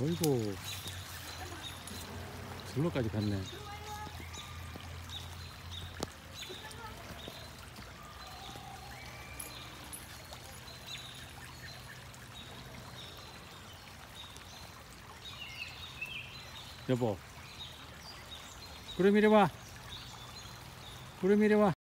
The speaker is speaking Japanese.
어이고 절로까지 갔네 여보 구름 이리 와 구름 이리 와